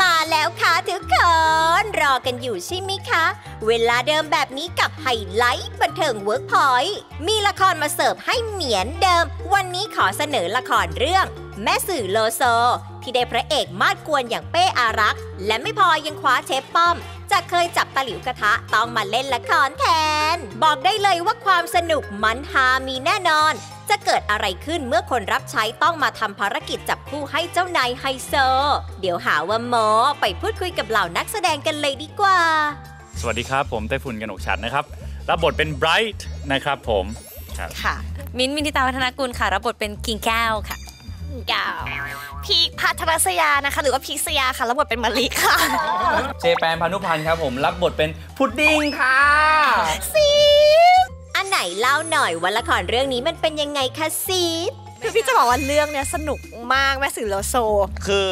มาแล้วค่ะทุกคน รอกันอยู่ใช่ไหมคะ เวลาเดิมแบบนี้กับไฮไลท์บันเทิงเวิร์กพอยต์มีละครมาเสิร์ฟให้เหมือนเดิม วันนี้ขอเสนอละครเรื่อง แม่สื่อโลโซ ที่ได้พระเอกมาดกวนอย่างเป้อารักษ์ และไม่พอยังคว้าเชฟป้อมจะเคยจับตะหลิวกระทะต้องมาเล่นละครแทน บอกได้เลยว่าความสนุกมันฮามีแน่นอน จะเกิดอะไรขึ้นเมื่อคนรับใช้ต้องมาทำภารกิจจับคู่ให้เจ้านายไฮโซ เดี๋ยวหาว่าโม้ไปพูดคุยกับเหล่านักแสดงกันเลยดีกว่า สวัสดีครับ ผมไต้ฝุ่นกนกฉัดนะครับรับบทเป็นไบรท์นะครับผมครับค่ะ มิ้นท์มินทิตาวัฒนกุลค่ะ รับบทเป็นกิ่งแก้วค่ะ ยาวพีคพัทรศยานะคะ หรือว่าพีคสยาค่ะรับบทเป็นมะลิค่ะ เจแปนพานุพันธ์ครับผมรับบทเป็นพุดดิ้งค่ะอันไหนเล่าหน่อยว่าละครเรื่องนี้มันเป็นยังไงคะซีดคือพี่จะบอกว่าเรื่องเนี้ยสนุกมากแม่สื่อโลโซ คือ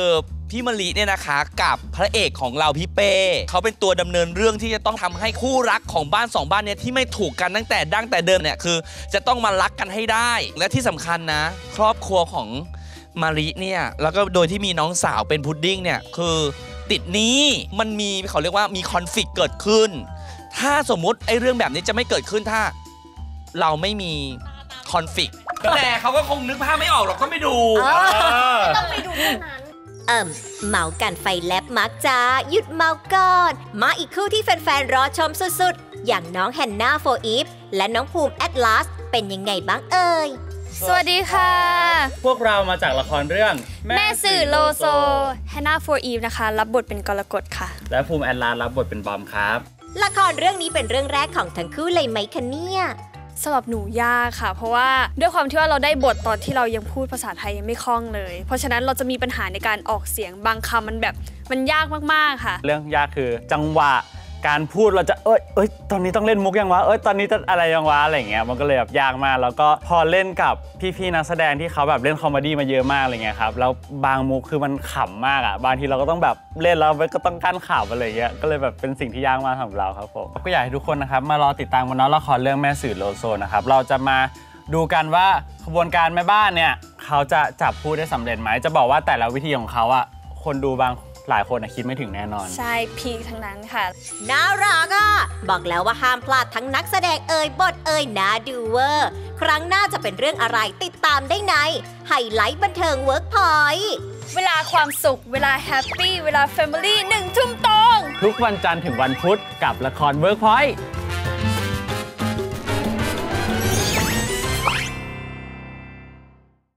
พี่มะลิเนี่ยนะคะกับพระเอกของเราพี่เป้เขาเป็นตัวดำเนินเรื่องที่จะต้องทำให้คู่รักของบ้านสองบ้านเนี่ยที่ไม่ถูกกันตั้งแต่ดั้งแต่เดิมเนี่ยคือ จะต้องมารักกันให้ได้ และที่สำคัญนะ ครอบครัวของ มะลิเนี่ยแล้วก็โดยที่มีน้องสาวเป็นพุดดิ้งเนี่ยคือติดหนี้มันมีเขาเรียกว่ามี conflict เกิดขึ้น ถ้าสมมุติไอ้เรื่องแบบนี้จะไม่เกิดขึ้นถ้า เราไม่มีคอน FLICT แต่เขาก็คงนึกภาพไม่ออกหรอกก็ไม่ดูต้องไปดูเท่านั้น เอิ่มเมากันไฟแลบมักจ้าหยุดเมาก่อน มาอีกคู่ที่แฟนๆรอชมสุดๆ อย่างน้องแฮนนาโฟอีฟและน้องภูมิแอดลาสเป็นยังไงบ้างเอ่ย สวัสดีค่ะ พวกเรามาจากละครเรื่อง แม่สื่อโลโซ Hannah for Eve นะคะ รับบทเป็นกรกฎค่ะ และภูมิแอนลารับบทเป็นบอมครับ ละครเรื่องนี้เป็นเรื่องแรกของทั้งคู่เลยไหมคะเนี่ยสำหรับหนูยากค่ะ เพราะว่าด้วยความที่ว่าเราได้บทตอนที่เรายังพูดภาษาไทยยังไม่คล่องเลย เพราะฉะนั้นเราจะมีปัญหาในการออกเสียงบางคำมันแบบมันยากมากๆค่ะ เรื่องยากคือจังหวะ การพูดเราจะเอ้ยเอ้ยตอนนี้ต้องเล่นมุกยังวะเอ้ยตอนนี้จะอะไรยังวะอะไรอย่างเงี้ยมันก็เลยแบบยากมากแล้วก็พอเล่นกับพี่ๆนักแสดงที่เขาแบบเล่น comedy มาเยอะมากอะไรเงี้ยครับแล้วบางมุกคือมันขำมากอะบางทีเราก็ต้องแบบเล่นแล้วก็ต้องกั้นขำอะไรเงี้ยก็เลยแบบเป็นสิ่งที่ยากมากสำหรับเราครับผมก็อยากให้ทุกคนนะครับมารอติดตามกันเนาะละครเรื่องแม่สื่อโลโซนะครับเราจะมาดูกันว่าขบวนการแม่บ้านเนี่ยเขาจะจับพูดได้สำเร็จไหมจะบอกว่าแต่ละวิธีของเขาอะคนดูบาง หลายคนอะคิดไม่ถึงแน่นอน ใช่พีคทั้งนั้นค่ะ น่ารักอะ บอกแล้วว่าห้ามพลาดทั้งนักแสดงเอ่ยบทเอ่ยนาดูเวอร์ ครั้งหน้าจะเป็นเรื่องอะไรติดตามได้ในไฮไลท์บันเทิงเวิร์กพอยต์เวลาความสุข เวลา happy เวลา family หนึ่งทุ่มตรง ทุกวันจันทร์ถึงวันพุธกับละคร Workpoint